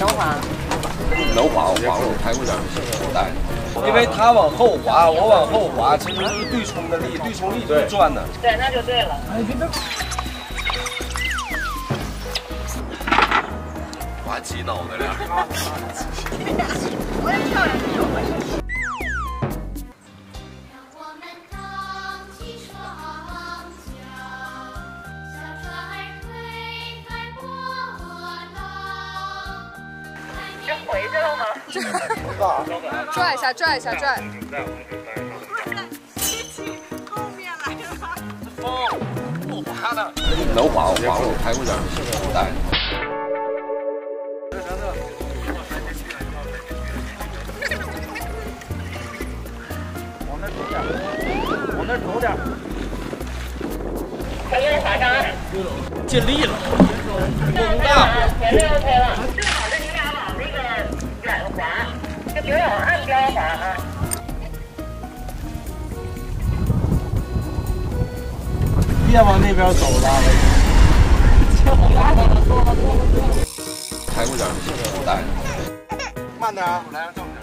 能滑。能滑，我滑过，开过点口袋。因为他往后滑，我往后滑，其实是对冲的力，对冲力就是转的。对，那就对了。哎，别别。滑鸡脑袋了。拽一下，拽一下，拽。后面来了。风，不滑的。能滑，滑过，开过点口袋。往那走点，往那走点。还有啥伤？尽力了。前面 OK 了。别往那边走了。开过点，带。慢点啊，来，正点。